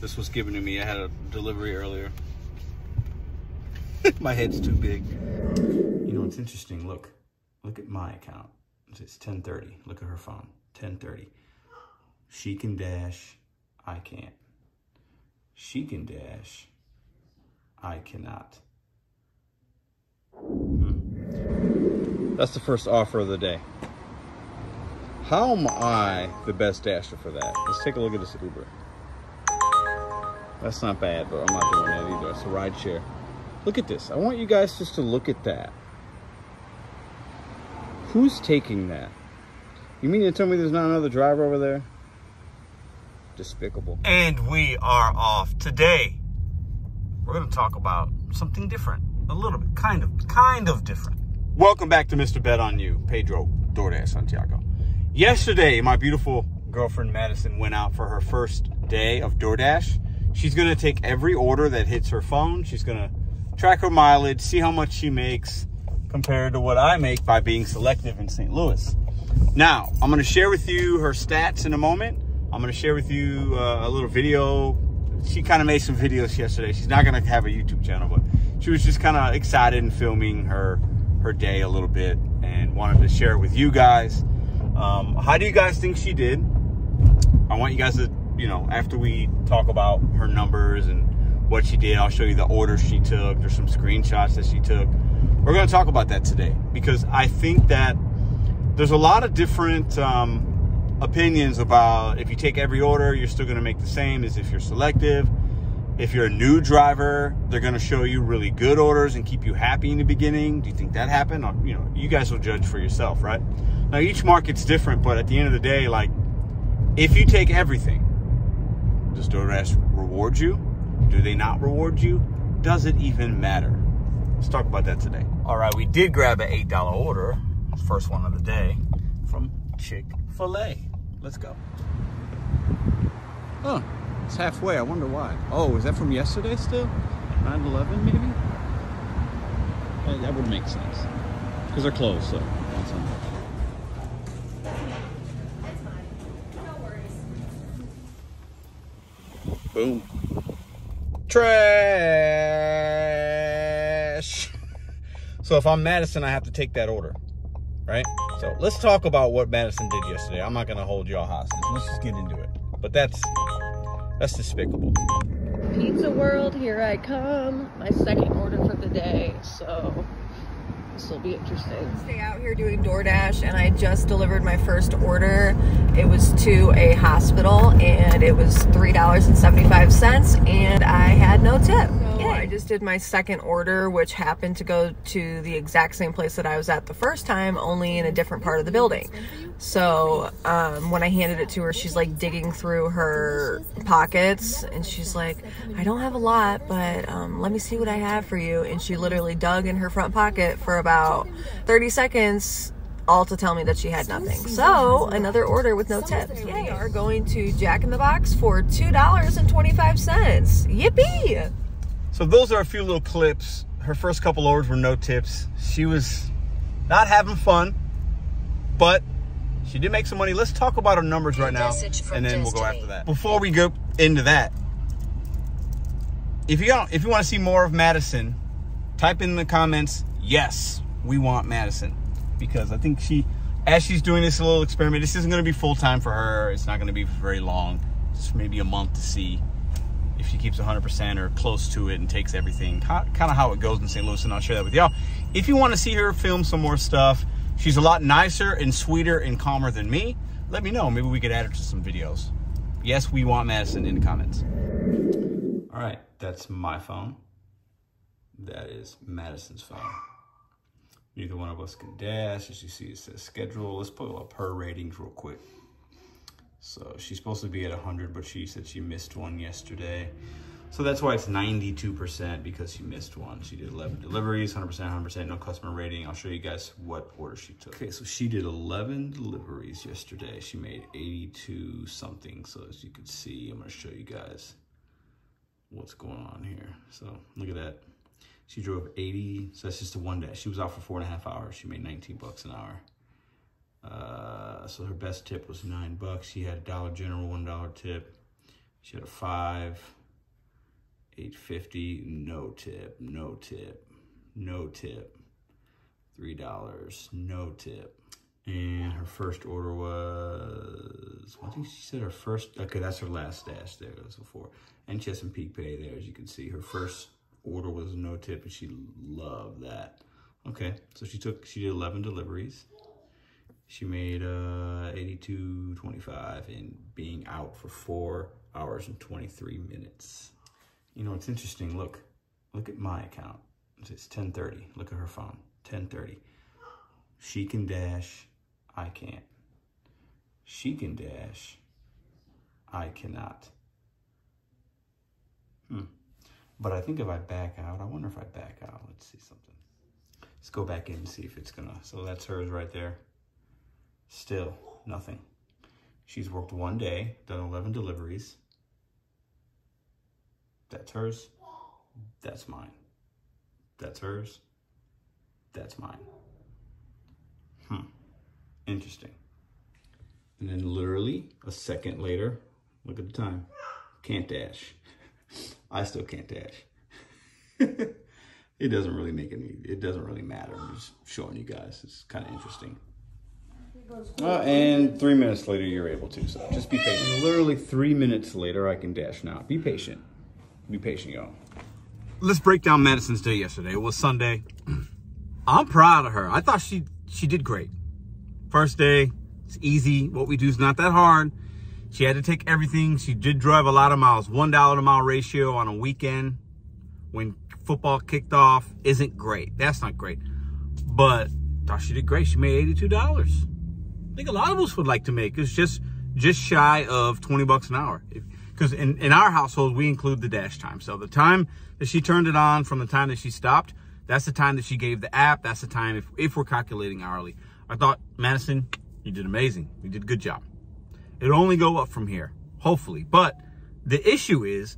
This was given to me. I had a delivery earlier. my head's too big. You know, it's interesting. Look, look at my account. It's 1030. Look at her phone. 1030. She can dash. I can't. She can dash. I cannot. Hmm. That's the first offer of the day. How am I the best dasher for that? Let's take a look at this Uber. That's not bad, but I'm not doing that either. It's a ride share. Look at this. I want you guys just to look at that. Who's taking that? You mean to tell me there's not another driver over there? Despicable. And we are off. Today, we're going to talk about something different. A little bit. Kind of. Kind of different. Welcome back to Mr. Bet on You, Pedro DoorDash Santiago. Yesterday, my beautiful girlfriend Madison went out for her first day of DoorDash. She's going to take every order that hits her phone. She's going to track her mileage, see how much she makes compared to what I make by being selective in St. Louis. Now, I'm going to share with you her stats in a moment. I'm going to share with you uh, a little video. She kind of made some videos yesterday. She's not going to have a YouTube channel, but she was just kind of excited and filming her her day a little bit and wanted to share it with you guys. Um, how do you guys think she did? I want you guys to, you know, after we talk about her numbers and what she did. I'll show you the orders she took. There's some screenshots that she took. We're going to talk about that today because I think that there's a lot of different um, opinions about if you take every order, you're still going to make the same as if you're selective. If you're a new driver, they're going to show you really good orders and keep you happy in the beginning. Do you think that happened? Or, you know, you guys will judge for yourself, right? Now, each market's different, but at the end of the day, like, if you take everything, does DoorDash reward you? Do they not reward you? Does it even matter? Let's talk about that today. All right, we did grab an $8 order, first one of the day, from Chick-fil-A. Let's go. Oh, it's halfway. I wonder why. Oh, is that from yesterday still? 9-11 maybe? That would make sense. Because they're closed, so. Boom. Trash. So if I'm Madison, I have to take that order, right? So let's talk about what Madison did yesterday. I'm not gonna hold y'all hostage. Let's just get into it. But that's that's despicable. Pizza World, here I come. My second order for the day, so will be interesting. Stay out here doing DoorDash, and I just delivered my first order. It was to a hospital, and it was three dollars and seventy-five cents, and I had no tip. I just did my second order, which happened to go to the exact same place that I was at the first time, only in a different part of the building. So um, when I handed it to her, she's like digging through her pockets, and she's like, "I don't have a lot, but um, let me see what I have for you." And she literally dug in her front pocket for about 30 seconds all to tell me that she had nothing. So, another order with no tip. We are going to Jack in the Box for $2.25. Yippee! So those are a few little clips. Her first couple orders were no tips. She was not having fun, but she did make some money. Let's talk about her numbers right now, and then we'll go after that. Before we go into that, if you don't, if you want to see more of Madison, type in the comments. Yes, we want Madison because I think she, as she's doing this little experiment, this isn't going to be full time for her. It's not going to be very long. Just maybe a month to see she keeps 100% or close to it and takes everything, kind of how it goes in St. Louis, and I'll share that with y'all. If you want to see her film some more stuff, she's a lot nicer and sweeter and calmer than me. Let me know. Maybe we could add her to some videos. Yes, we want Madison in the comments. All right, that's my phone. That is Madison's phone. Neither one of us can dash. As you see, it says schedule. Let's pull up her ratings real quick. So she's supposed to be at 100, but she said she missed one yesterday. So that's why it's 92% because she missed one. She did 11 deliveries, 100%, 100%, no customer rating. I'll show you guys what order she took. Okay, so she did 11 deliveries yesterday. She made 82 something. So as you can see, I'm gonna show you guys what's going on here. So look at that. She drove 80, so that's just a one day. She was out for four and a half hours. She made 19 bucks an hour. Uh, so her best tip was nine bucks. She had a Dollar General one dollar tip. She had a five, 850, no tip, no tip, no tip, $3, no tip. And her first order was, I think she said her first, okay, that's her last dash there, that's before. And Chesapeake Pay there, as you can see. Her first order was no tip and she loved that. Okay, so she took, she did 11 deliveries. She made uh, 82.25 and being out for four hours and 23 minutes. You know, it's interesting. Look, look at my account. It's 1030. Look at her phone. 1030. She can dash. I can't. She can dash. I cannot. Hmm. But I think if I back out, I wonder if I back out. Let's see something. Let's go back in and see if it's gonna. So that's hers right there. Still nothing. She's worked one day, done 11 deliveries. That's hers. That's mine. That's hers. That's mine. Hmm. Interesting. And then literally a second later, look at the time. Can't dash. I still can't dash. it doesn't really make any, it doesn't really matter. I'm just showing you guys. It's kind of interesting. Uh, and three minutes later, you're able to. So just be patient. Literally three minutes later, I can dash now. Be patient. Be patient, y'all. Let's break down Madison's day yesterday. It was Sunday. I'm proud of her. I thought she she did great. First day, it's easy. What we do is not that hard. She had to take everything. She did drive a lot of miles. One dollar to mile ratio on a weekend when football kicked off isn't great. That's not great. But thought she did great. She made $82 think a lot of us would like to make is just just shy of 20 bucks an hour. Because in, in our household, we include the dash time. So the time that she turned it on from the time that she stopped, that's the time that she gave the app. That's the time if, if we're calculating hourly. I thought, Madison, you did amazing. You did a good job. It'll only go up from here, hopefully. But the issue is,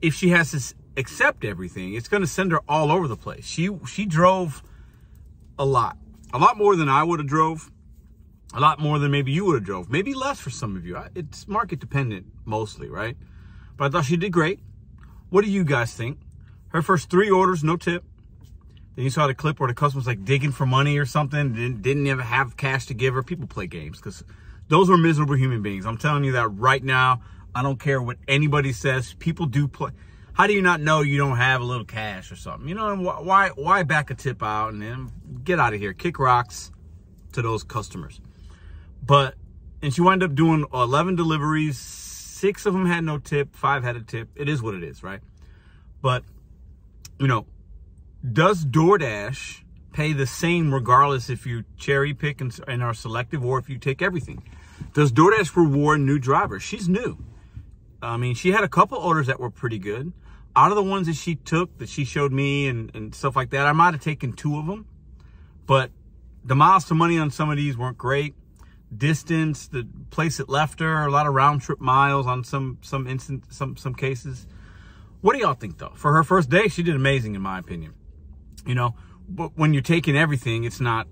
if she has to accept everything, it's going to send her all over the place. She she drove a lot, a lot more than I would have drove a lot more than maybe you would have drove. Maybe less for some of you. It's market dependent mostly, right? But I thought she did great. What do you guys think? Her first three orders, no tip. Then you saw the clip where the customer's like digging for money or something. Didn't, didn't even have cash to give her. People play games because those are miserable human beings. I'm telling you that right now. I don't care what anybody says. People do play. How do you not know you don't have a little cash or something? You know, why, why back a tip out and then get out of here? Kick rocks to those customers. But, and she wound up doing 11 deliveries. Six of them had no tip, five had a tip. It is what it is, right? But, you know, does DoorDash pay the same regardless if you cherry pick and, and are selective or if you take everything? Does DoorDash reward new drivers? She's new. I mean, she had a couple orders that were pretty good. Out of the ones that she took, that she showed me and, and stuff like that, I might have taken two of them. But the miles to money on some of these weren't great distance, the place it left her, a lot of round trip miles on some some instant some some cases. What do y'all think though? For her first day, she did amazing in my opinion. You know, but when you're taking everything, it's not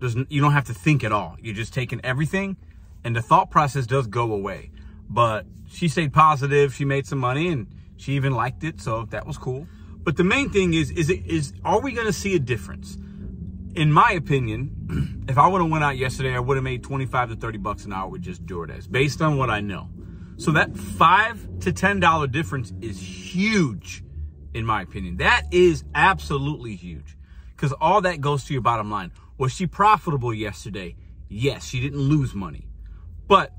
there's you don't have to think at all. You're just taking everything and the thought process does go away. But she stayed positive, she made some money and she even liked it, so that was cool. But the main thing is is it is are we going to see a difference? In my opinion, if I would have went out yesterday, I would have made 25 to 30 bucks an hour with just DoorDash, based on what I know. So that five to ten dollar difference is huge, in my opinion. That is absolutely huge, because all that goes to your bottom line. Was she profitable yesterday? Yes, she didn't lose money, but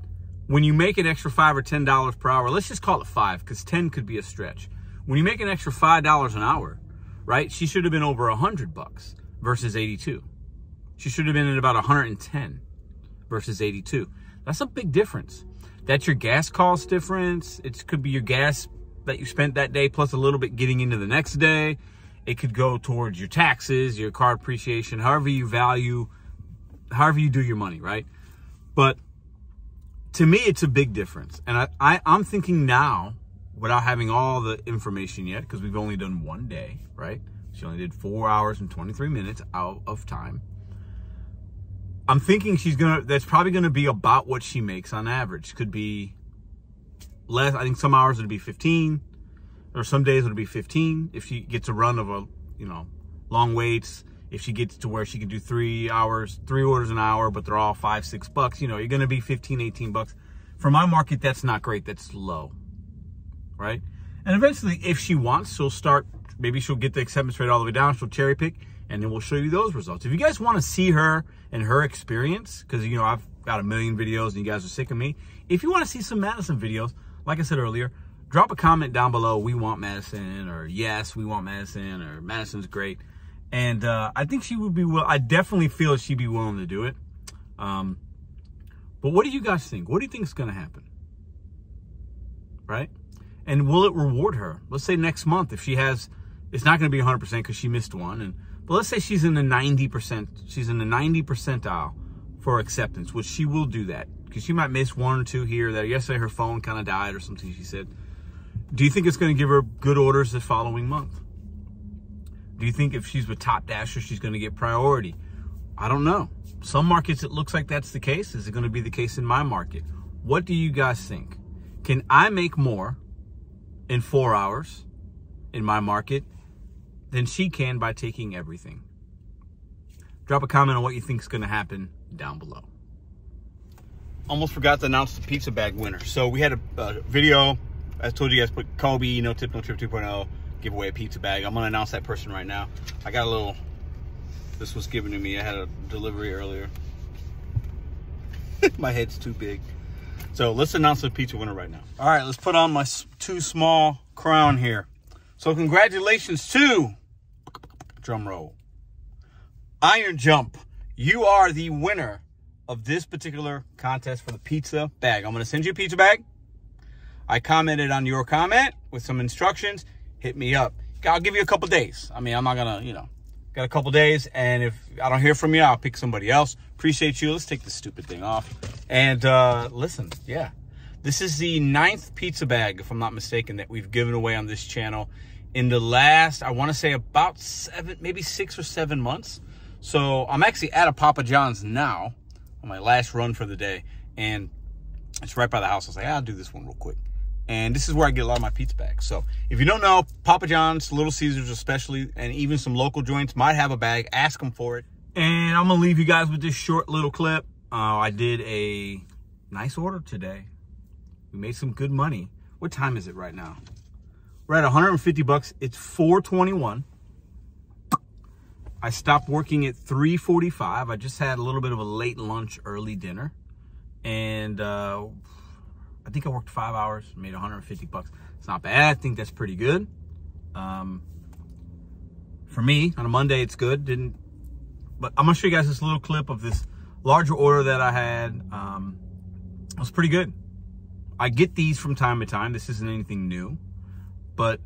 when you make an extra five or ten dollars per hour, let's just call it five, because ten could be a stretch. When you make an extra five dollars an hour, right? She should have been over a hundred bucks versus 82. She should have been at about 110 versus 82. That's a big difference. That's your gas cost difference. It could be your gas that you spent that day plus a little bit getting into the next day. It could go towards your taxes, your car appreciation, however you value, however you do your money, right? But to me, it's a big difference. And I, I, I'm thinking now, without having all the information yet, because we've only done one day, right? She only did four hours and 23 minutes out of time. I'm thinking she's gonna, that's probably gonna be about what she makes on average. Could be less. I think some hours it'll be 15 or some days it'll be 15 if she gets a run of a, you know, long waits. If she gets to where she can do three hours, three orders an hour, but they're all five, six bucks, you know, you're going to be 15, 18 bucks. For my market, that's not great. That's low, right? And eventually, if she wants, she'll start, maybe she'll get the acceptance rate all the way down. She'll cherry pick and then we'll show you those results. If you guys want to see her and her experience, because, you know, I've got a million videos and you guys are sick of me. If you want to see some Madison videos, like I said earlier, drop a comment down below. We want Madison or yes, we want Madison or Madison's great. And uh, I think she would be, will. I definitely feel she'd be willing to do it. Um, but what do you guys think? What do you think is going to happen? Right? And will it reward her? Let's say next month if she has, it's not going to be 100% because she missed one. And but let's say she's in the 90%, she's in the 90 percentile for acceptance, which she will do that because she might miss one or two here. That yesterday her phone kind of died or something. She said, "Do you think it's going to give her good orders the following month? Do you think if she's with Top Dasher, she's going to get priority? I don't know. Some markets it looks like that's the case. Is it going to be the case in my market? What do you guys think? Can I make more in four hours in my market than she can by taking everything. Drop a comment on what you think is going to happen down below. Almost forgot to announce the pizza bag winner. So we had a, a video, I told you guys, put Kobe, no tip, no trip 2.0, give away a pizza bag. I'm going to announce that person right now. I got a little, this was given to me. I had a delivery earlier. my head's too big. So let's announce the pizza winner right now. All right, let's put on my too small crown here. So congratulations to, drum roll, Iron Jump. You are the winner of this particular contest for the pizza bag. I'm going to send you a pizza bag. I commented on your comment with some instructions. Hit me up. I'll give you a couple days. I mean, I'm not going to, you know, got a couple days. And if I don't hear from you, I'll pick somebody else. Appreciate you. Let's take this stupid thing off. And uh, listen, yeah. This is the ninth pizza bag, if I'm not mistaken, that we've given away on this channel in the last, I want to say about seven, maybe six or seven months. So I'm actually at a Papa John's now on my last run for the day. And it's right by the house. I was like, I'll do this one real quick. And this is where I get a lot of my pizza bags. So if you don't know, Papa John's, Little Caesars especially, and even some local joints might have a bag. Ask them for it. And I'm going to leave you guys with this short little clip. Uh, I did a nice order today. We made some good money. What time is it right now? We're at 150 bucks. It's 421. I stopped working at 345. I just had a little bit of a late lunch, early dinner. And uh, I think I worked five hours, made 150 bucks. It's not bad. I think that's pretty good. Um, for me, on a Monday, it's good. Didn't, but I'm gonna show you guys this little clip of this larger order that I had. Um, it was pretty good. I get these from time to time. This isn't anything new, but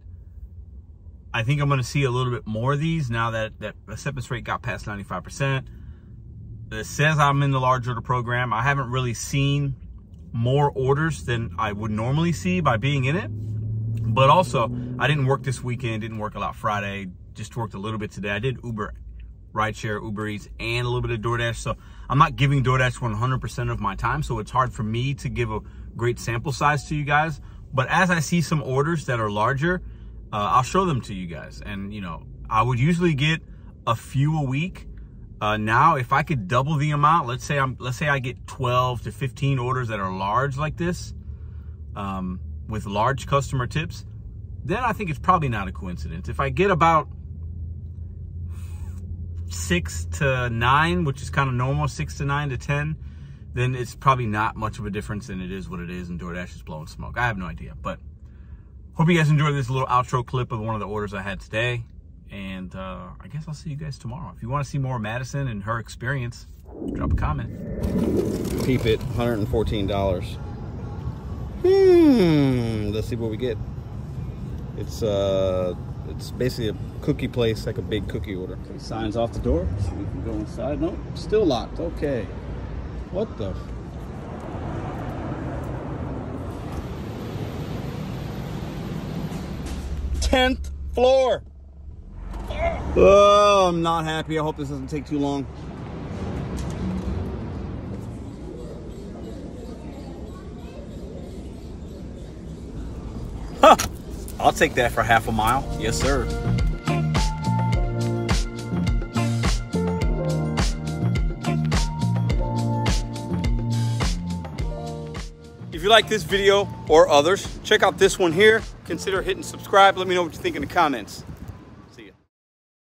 I think I'm going to see a little bit more of these now that that acceptance rate got past 95%. It says I'm in the large order program. I haven't really seen more orders than I would normally see by being in it. But also, I didn't work this weekend, didn't work a lot Friday, just worked a little bit today. I did Uber rideshare, Uber Eats, and a little bit of DoorDash. So I'm not giving DoorDash 100% of my time. So it's hard for me to give a great sample size to you guys. But as I see some orders that are larger, uh, I'll show them to you guys. And, you know, I would usually get a few a week. Uh, now, if I could double the amount, let's say I'm, let's say I get 12 to 15 orders that are large like this, um, with large customer tips, then I think it's probably not a coincidence. If I get about six to nine, which is kind of normal, six to nine to 10, then it's probably not much of a difference and it is what it is and DoorDash is blowing smoke. I have no idea, but hope you guys enjoyed this little outro clip of one of the orders I had today. And uh, I guess I'll see you guys tomorrow. If you want to see more Madison and her experience, drop a comment. Peep it, $114. Hmm, let's see what we get. It's uh, it's basically a cookie place, like a big cookie order. Okay, signs off the door, so we can go inside. No, still locked. Okay. What the? Tenth floor. Oh, I'm not happy. I hope this doesn't take too long. Huh. I'll take that for half a mile. Yes, sir. You like this video or others, check out this one here. Consider hitting subscribe. Let me know what you think in the comments.